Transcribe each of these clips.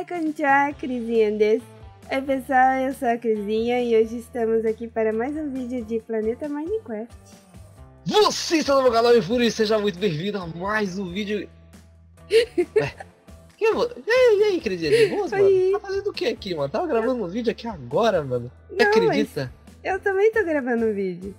Hi, konnichiwa, Crisinha desu. Oi pessoal, eu sou a Crisinha e hoje estamos aqui para mais um vídeo de Planeta Minecraft. Você está no meu canal Infuri e seja muito bem-vindo a mais um vídeo. Vou... E aí, e aí, Crisinha, de boas, mano? Tá fazendo o que aqui, mano? Tava gravando um vídeo aqui agora, mano. Você Não, acredita? Eu também tô gravando um vídeo.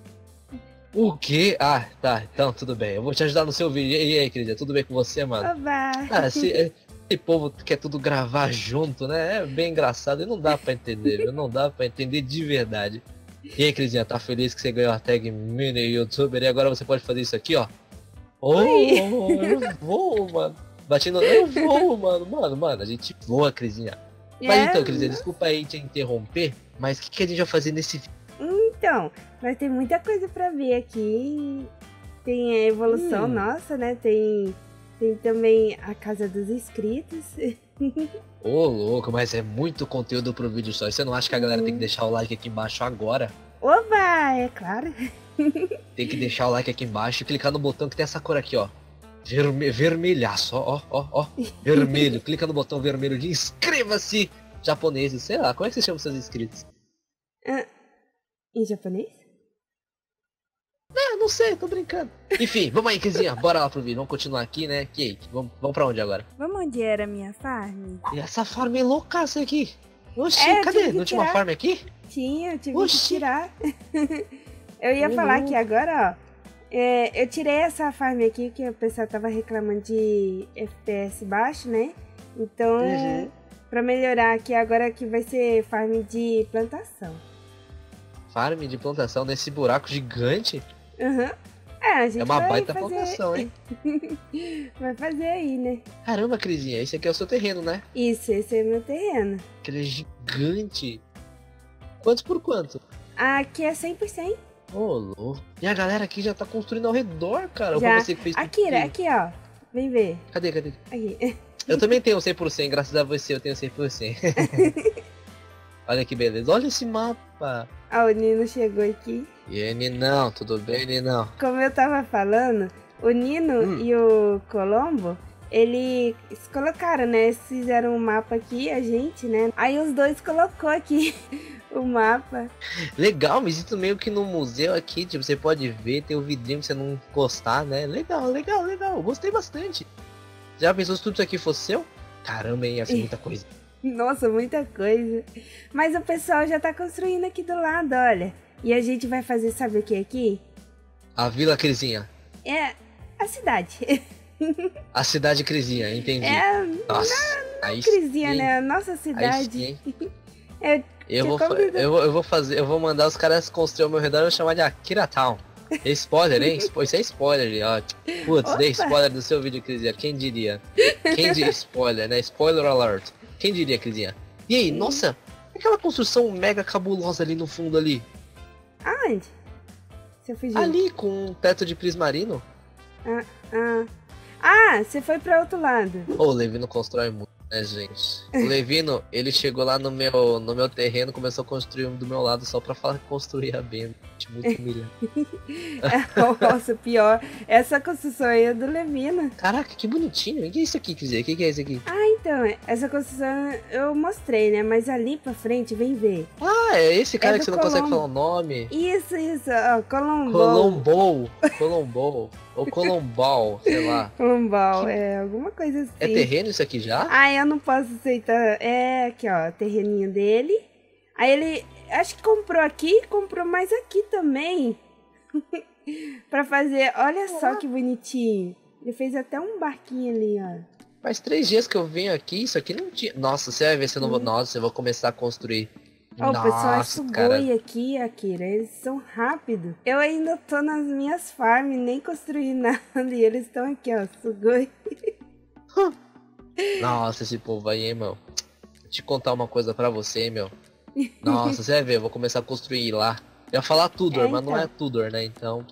O quê? Ah, tá, então tudo bem. Eu vou te ajudar no seu vídeo. E aí, Crisinha, tudo bem com você, mano? Oba! Ah, esse, esse povo quer tudo gravar junto, né? É bem engraçado e não dá pra entender, viu? Não dá pra entender de verdade. E aí, Crisinha, tá feliz que você ganhou a tag mini youtuber e agora você pode fazer isso aqui, ó. Oh, eu vou, mano. Batendo, eu vou, mano. Mano, mano, a gente voa, Crisinha. Mas É, então, Crisinha, desculpa aí te interromper, mas o que, que a gente vai fazer nesse vídeo? Então, vai ter muita coisa pra ver aqui. Tem a evolução Hum. nossa, né? Tem, tem também a casa dos inscritos. Ô, louco, mas é muito conteúdo pro vídeo só. Você não acha que a galera tem que deixar o like aqui embaixo agora? Oba! É claro. Tem que deixar o like aqui embaixo e clicar no botão que tem essa cor aqui, ó. Verme vermelhaço, ó, ó, ó. Vermelho. Clica no botão vermelho de inscreva-se, japoneses. Sei lá, como é que você chama seus inscritos? Em japonês? Não sei, tô brincando. Enfim, vamos aí, Kizinha, bora lá pro vídeo. Vamos continuar aqui, né? Kate, vamos, vamos pra onde agora? Vamos onde era a minha farm? E essa farm é loucaça aqui. Oxi, É, cadê? que Não tinha uma farm aqui? Tinha, eu tive Oxi. que tirar. eu ia Uhum. falar aqui agora, ó. é, eu tirei essa farm aqui que o pessoal tava reclamando de FPS baixo, né? Então, Uhum. pra melhorar aqui agora que vai ser farm de plantação. Farm de plantação nesse buraco gigante? Aham. É, a gente É uma baita fazer, plantação, hein? vai fazer aí, né? Caramba, Crisinha, esse aqui é o seu terreno, né? Isso, esse é meu terreno. Aquele é gigante. Quanto por quanto? Aqui é 100%. Ô, louco. E a galera aqui já tá construindo ao redor, cara. Já. Ou você que fez tudo Akira, isso? aqui, ó. Vem ver. Cadê, cadê? Aqui. Eu também tenho 100%, graças a você eu tenho 100%. Olha que beleza. Olha esse mapa. Ó, o Nino chegou aqui. E aí, Ninão, tudo bem, Ninão? Como eu tava falando, o Nino Hum. e o Colombo, eles colocaram, né? Eles fizeram um mapa aqui, a gente, né? Aí os dois colocou aqui o mapa. Legal, me sinto meio que no museu aqui, tipo, você pode ver, tem o vidrinho pra você não encostar, né? Legal, legal, legal. Gostei bastante. Já pensou se tudo isso aqui fosse seu? Caramba, hein? Ia ser muita coisa. Nossa, muita coisa. Mas o pessoal já tá construindo aqui do lado, olha. E a gente vai fazer, sabe o que aqui? A Vila Crisinha. É a cidade. A cidade Crisinha, entendi. É Nossa, aí a Crisinha, sim, né? A nossa cidade. Eu vou, eu, eu vou fazer, eu vou mandar os caras construir ao meu redor e vou chamar de Akira Town. Spoiler, hein? Isso é spoiler, ó. Putz, dei spoiler do seu vídeo, Crisinha. Quem diria? Quem diria spoiler, né? Spoiler alert. Quem diria, Crisinha? E aí, nossa, aquela construção mega cabulosa ali no fundo ali. Aonde? Você fugiu? Ali com um teto de prismarino. Ah. ah, você foi pra outro lado. Ô, o Levino constrói muito, né, gente? O Levino, ele chegou lá no meu, no meu terreno, começou a construir um do meu lado só pra falar que construía bem. Gente, Muito humilhante. Nossa, pior. Essa construção aí é do Levina. Caraca, que bonitinho. O que é isso aqui, quer dizer? O que é isso aqui? Então, essa construção eu mostrei, né? Mas ali pra frente, vem ver. Ah, é esse cara É que você não consegue Colombo. falar o nome. Isso, isso, ó, Colombo. Colombou. Colombou. Ou Colombal, sei lá. Colombal, é alguma coisa assim. É terreno isso aqui já? Ah, eu não posso aceitar. É aqui, ó, terreninho dele. Aí ele, acho que comprou aqui, comprou mais aqui também. pra fazer, olha só que bonitinho. Ele fez até um barquinho ali, ó. Faz três dias que eu venho aqui, isso aqui não tinha. Nossa, você vai ver se eu não vou. Nossa, eu vou começar a construir. Ó, o pessoal é Nossa, sugoi aqui, Akira. Eles são rápidos. Eu ainda tô nas minhas farms, nem construí nada. E eles estão aqui, ó, sugoi. Nossa, esse povo aí, hein, meu. Vou te contar uma coisa pra você, hein, meu. Nossa, você vai ver, eu vou começar a construir lá. Eu ia falar Tudor, É, mas não então. é Tudor, né? Então,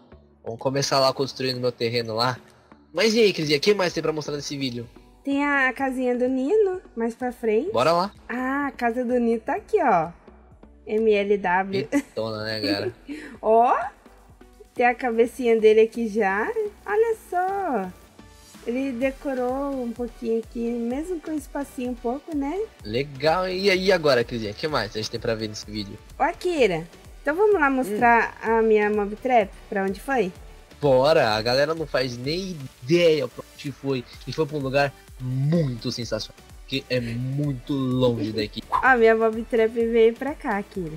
vamos começar lá construindo meu terreno lá. Mas e aí, Crisinha, o que mais tem pra mostrar nesse vídeo? Tem a casinha do Nino, mais pra frente. Bora lá. Ah, a casa do Nino tá aqui, ó. MLW. Tona, né, cara? Ó, tem a cabecinha dele aqui já. Olha só. Ele decorou um pouquinho aqui, mesmo com espacinho um pouco, né? Legal. E aí agora, Crisinha? O que mais a gente tem pra ver nesse vídeo? Ô, Akira, então vamos lá mostrar hum. a minha mob trap, pra onde foi? Bora, a galera não faz nem ideia pra onde foi. E foi pra um lugar muito sensacional. Que é muito longe daqui. A minha mob trap veio pra cá, Akira.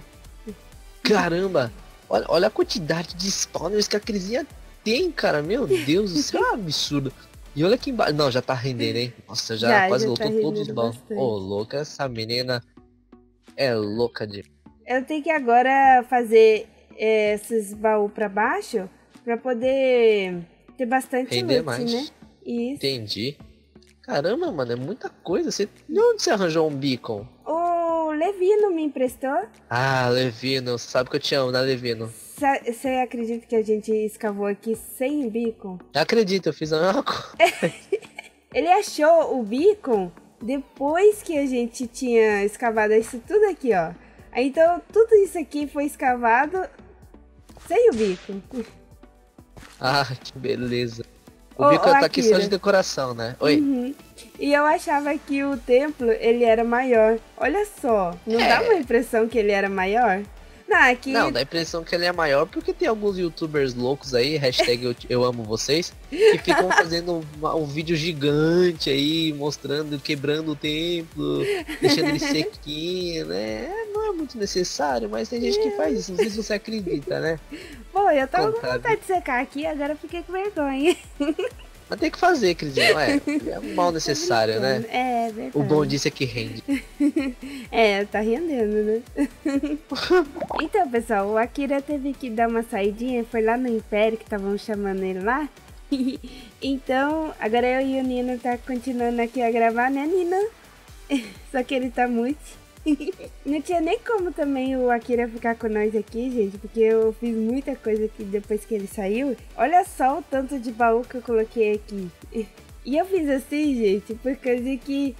Caramba! Olha, olha a quantidade de spawners que a Crisinha tem, cara. Meu Deus, isso é um absurdo. E olha aqui embaixo. Não, já tá rendendo, hein? Nossa, já, já quase já tá todos os baús. Ô, oh, louca, essa menina é louca de. Eu tenho que agora fazer é, esses baús pra baixo pra poder ter bastante Render loot, mais. né? Isso. Entendi. Caramba, mano, é muita coisa. Você... De onde você arranjou um beacon? O Levino me emprestou. Ah, Levino. Você sabe que eu te amo, né, Levino? Você acredita que a gente escavou aqui sem beacon? Acredito, eu fiz uma... Ele achou o beacon depois que a gente tinha escavado isso tudo aqui, ó. Então, tudo isso aqui foi escavado sem o beacon. Ah, que beleza. O bico tá aqui só de decoração, né? Oi. Uhum. E eu achava que o templo, ele era maior. Olha só, não é. dá uma impressão que ele era maior? Não, aqui... não, dá a impressão que ele é maior porque tem alguns youtubers loucos aí, hashtag eu, eu amo vocês, que ficam fazendo um, um, vídeo gigante aí, mostrando, quebrando o templo, deixando ele sequinho, né? Não é muito necessário, mas tem gente que faz isso, não sei se você acredita, né? Pô, eu tava com vontade de secar aqui, agora fiquei com vergonha. Mas tem que fazer, Crisinha, é, é mal necessário, né? É, verdade. O bom disso é que rende. é, tá rendendo, né? então, pessoal, o Akira teve que dar uma saidinha, foi lá no Império que estavam chamando ele lá. então, agora eu e o Nino tá continuando aqui a gravar, né, Nina? Só que ele tá muito. Não tinha nem como também o Akira ficar com nós aqui, gente, porque eu fiz muita coisa aqui depois que ele saiu. Olha só o tanto de baú que eu coloquei aqui. E eu fiz assim, gente, por causa que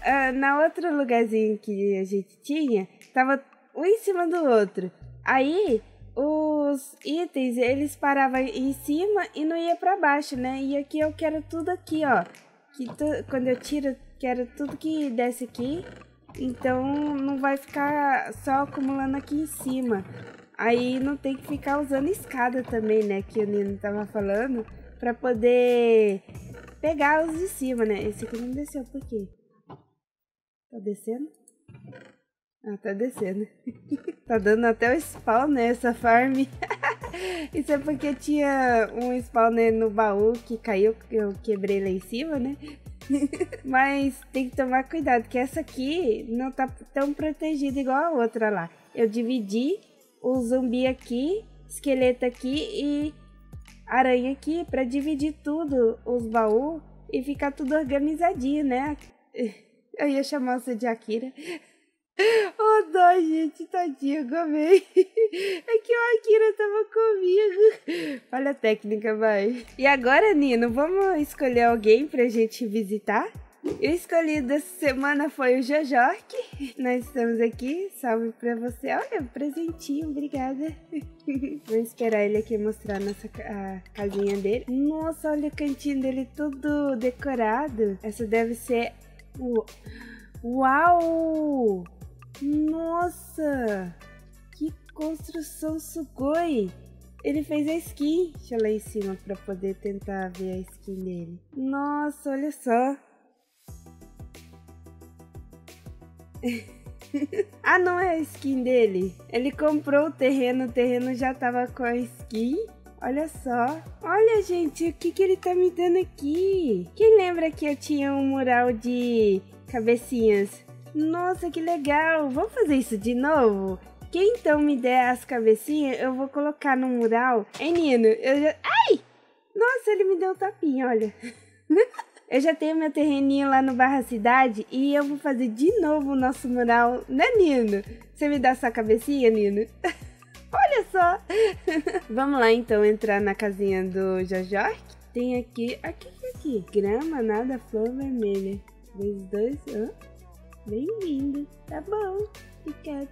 uh, na outro lugarzinho que a gente tinha, tava um em cima do outro. Aí os itens, eles paravam em cima e não ia para baixo, né? E aqui eu quero tudo aqui, ó. Que quando eu tiro, quero tudo que desce aqui então não vai ficar só acumulando aqui em cima. Aí não tem que ficar usando escada também, né? Que o Nino tava falando. Pra poder pegar os de cima, né? Esse aqui não desceu, por quê? Tá descendo? Ah, tá descendo. tá dando até o spawn nessa farm. Isso é porque tinha um spawner no baú que caiu, que eu quebrei lá em cima, né? Mas tem que tomar cuidado, que essa aqui não tá tão protegida igual a outra lá. Eu dividi o zumbi aqui, esqueleto aqui e aranha aqui para dividir tudo, os baús e ficar tudo organizadinho, né? Eu ia chamar você de Akira. Oh, dó, gente, tadinho, gomei. É que o Akira tava comigo. Olha a técnica, vai. E agora, Nino, vamos escolher alguém pra gente visitar? O escolhido semana foi o Jojork. Nós estamos aqui. Salve pra você. Olha, um presentinho, obrigada. Vamos esperar ele aqui mostrar nossa a casinha dele. Nossa, olha o cantinho dele todo decorado. Essa deve ser o. Uau! Nossa! Que construção sugoi! Ele fez a skin. Deixa eu lá em cima para poder tentar ver a skin dele. Nossa, olha só. ah, não é a skin dele. Ele comprou o terreno, o terreno já tava com a skin. Olha só. Olha, gente, o que, que ele tá me dando aqui? Quem lembra que eu tinha um mural de cabecinhas? Nossa, que legal! Vamos fazer isso de novo? Quem então me der as cabecinhas, eu vou colocar no mural. Hein, Nino? Eu já... Ai! Nossa, ele me deu um tapinha, olha. eu já tenho meu terreninho lá no Barra Cidade e eu vou fazer de novo o nosso mural, né, Nino? Você me dá sua cabecinha, Nino? olha só! Vamos lá, então, entrar na casinha do Jojork. Tem aqui... Aqui, aqui. Grama, nada, flor vermelha. Dois, dois... Hã? Bem-vindo. Tá bom. Fica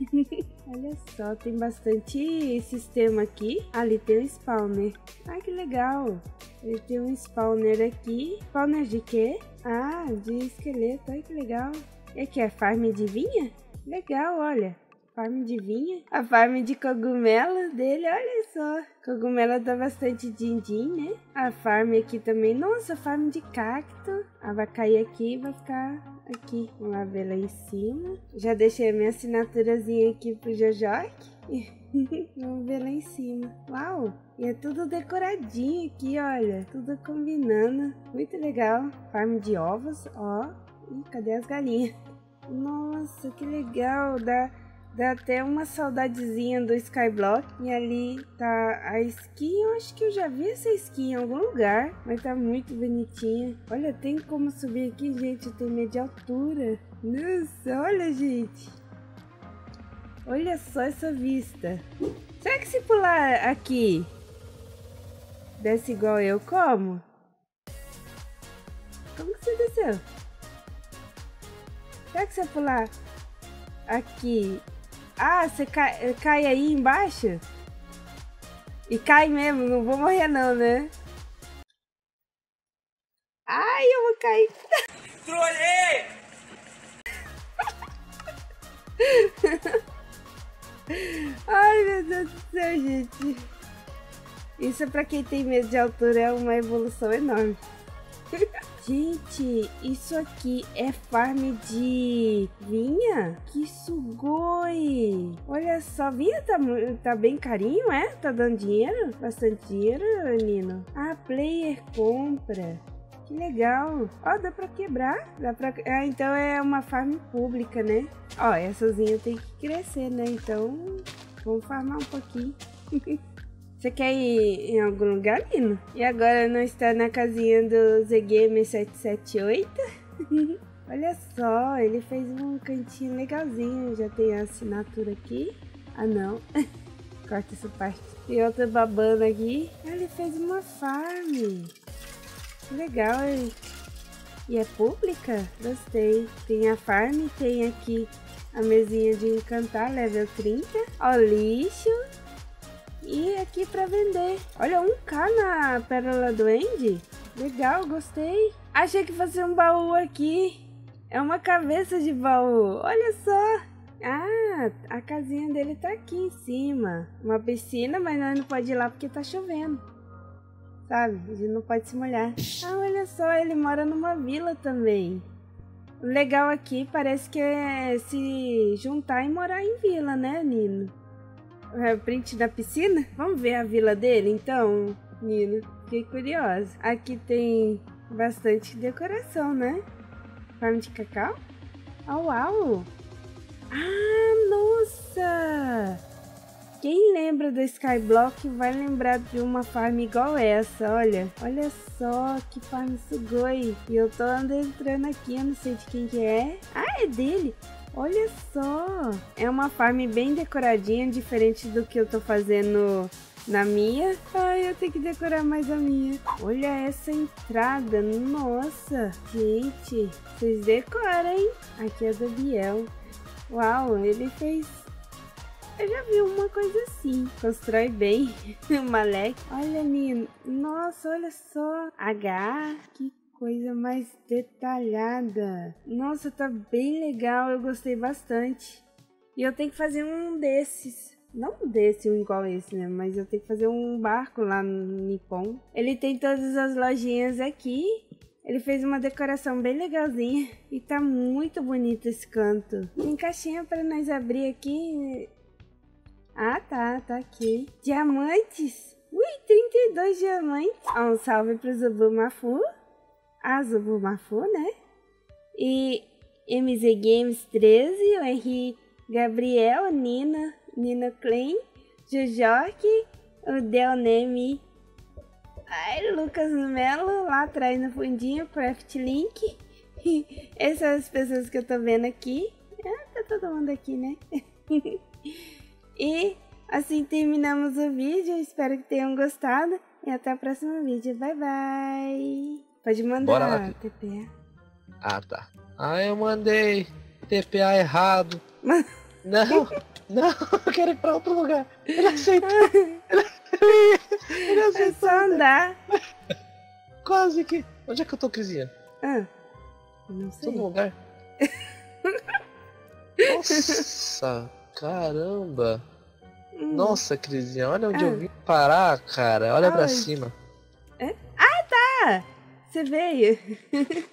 Olha só, tem bastante sistema aqui. Ali tem um spawner. Ai, que legal. Ele tem um spawner aqui. Spawner de quê? Ah, de esqueleto. Ai, que legal. E aqui é farm de vinha? Legal, olha farm de vinha. A farm de cogumelo dele, olha só. Cogumelo dá bastante din-din, né? A farm aqui também. Nossa, farm de cacto. Ela vai cair aqui e vai ficar aqui. Vamos lá ver lá em cima. Já deixei a minha assinaturazinha aqui pro Jojoque. Vamos ver lá em cima. Uau! E é tudo decoradinho aqui, olha. Tudo combinando. Muito legal. Farm de ovos, ó. Ih, cadê as galinhas? Nossa, que legal. Dá Dá até uma saudadezinha do Skyblock. E ali tá a skin. Eu acho que eu já vi essa skin em algum lugar. Mas tá muito bonitinha. Olha, tem como subir aqui, gente. Tenho medo de altura. Nossa, olha, gente. Olha só essa vista. Será que se pular aqui desce igual eu, como? Como que você desceu? Será que se eu pular aqui ah, você cai, cai aí embaixo? E cai mesmo, não vou morrer não, né? Ai, eu vou cair. Trolei! Ai, meu Deus do céu, gente. Isso é pra quem tem medo de altura, é uma evolução enorme. Gente, isso aqui é farm de vinha? Que sugoi! Olha só, vinha tá, tá bem carinho, é? Tá dando dinheiro? Bastante dinheiro, Nino? Ah, player compra. Que legal. Ó, dá pra quebrar. Dá pra... Ah, então é uma farm pública, né? Ó, essa vinha tem que crescer, né? Então, vamos farmar um pouquinho. Você quer ir em algum lugar, Lino? E agora não está na casinha do ZGame 778? Olha só, ele fez um cantinho legalzinho. Já tem a assinatura aqui. Ah, não. Corta essa parte. Tem outra babana aqui. Ele fez uma farm. Legal, hein? E é pública? Gostei. Tem a farm, tem aqui a mesinha de encantar, level 30. Ó, lixo aqui para vender. Olha, um K na Pérola do Andy. Legal, gostei. Achei que fosse um baú aqui. É uma cabeça de baú. Olha só. Ah, a casinha dele tá aqui em cima. Uma piscina, mas nós não pode ir lá porque tá chovendo. Sabe? A gente não pode se molhar. Ah, olha só, ele mora numa vila também. O legal aqui parece que é se juntar e morar em vila, né, Nino? É, print da piscina? Vamos ver a vila dele então, Nino. Fiquei curiosa. Aqui tem bastante decoração, né? Farm de cacau? Oh, uau! Ah, nossa! Quem lembra do Skyblock vai lembrar de uma farm igual essa, olha. Olha só que farm sugoi. E eu tô andando entrando aqui, eu não sei de quem que é. Ah, é dele! Olha só! É uma farm bem decoradinha, diferente do que eu tô fazendo na minha. Ai, eu tenho que decorar mais a minha. Olha essa entrada, nossa! Gente, vocês decoram, hein? Aqui é do Biel. Uau, ele fez... Eu já vi uma coisa assim. Constrói bem o Malek. Olha, Nino. Nossa, olha só. H, que coisa mais detalhada. Nossa, tá bem legal, eu gostei bastante. E eu tenho que fazer um desses. Não desse, um igual esse, né? Mas eu tenho que fazer um barco lá no Nippon. Ele tem todas as lojinhas aqui. Ele fez uma decoração bem legalzinha. E tá muito bonito esse canto. Tem caixinha para nós abrir aqui. Ah, tá, tá aqui. Diamantes. Ui, 32 diamantes. Um salve pro Zubu Mafu. Azubu Mafu, né? E MZ Games 13, o Henri Gabriel, Nina, Nina Klein, Jujork, o Delneme, ai, Lucas Melo, lá atrás no fundinho, Craft Link. Essas são as pessoas que eu tô vendo aqui. Ah, tá todo mundo aqui, né? e assim terminamos o vídeo. Espero que tenham gostado. E até o próximo vídeo. Bye, bye! Pode mandar Bora lá. TPA. Ah, tá. Ah, eu mandei TPA errado. Não, não, eu quero ir pra outro lugar. Ele aceitou. Ele, ele É aceitou. só andar. Quase que. Onde é que eu tô, Crisinha? Ah, não sei. no lugar. Nossa, caramba. Hum. Nossa, Crisinha, olha onde Ah. eu vim parar, cara. Olha pra Ai. cima. Ah, você veio.